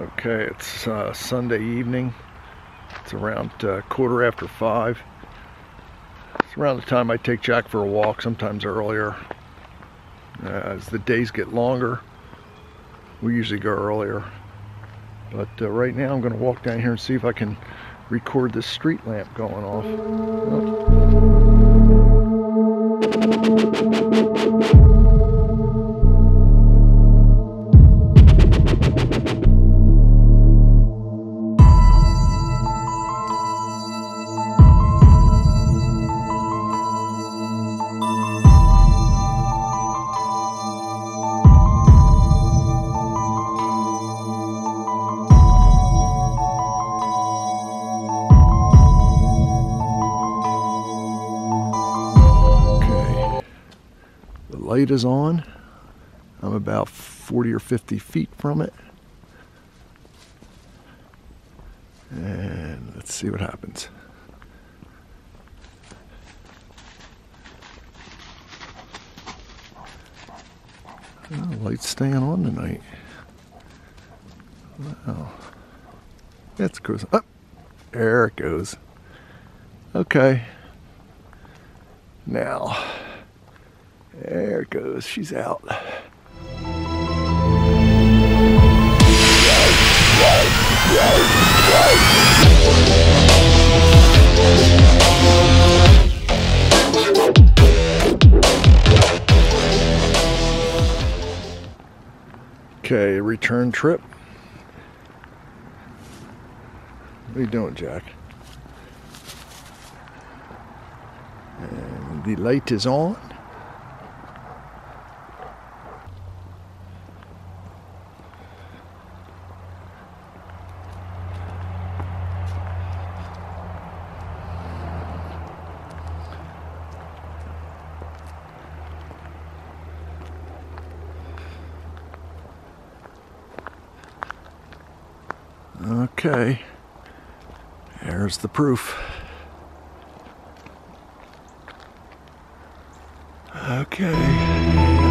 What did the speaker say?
Okay, it's uh, Sunday evening. It's around uh, quarter after five. It's around the time I take Jack for a walk, sometimes earlier. Uh, as the days get longer, we usually go earlier. But uh, right now I'm going to walk down here and see if I can record this street lamp going off. Okay. Light is on. I'm about 40 or 50 feet from it. And let's see what happens. Oh, light's staying on tonight. Wow. That's goes up. There it goes. Okay. Now, there it goes. She's out. Okay, return trip. What are you doing, Jack? And the light is on. Okay, there's the proof. Okay.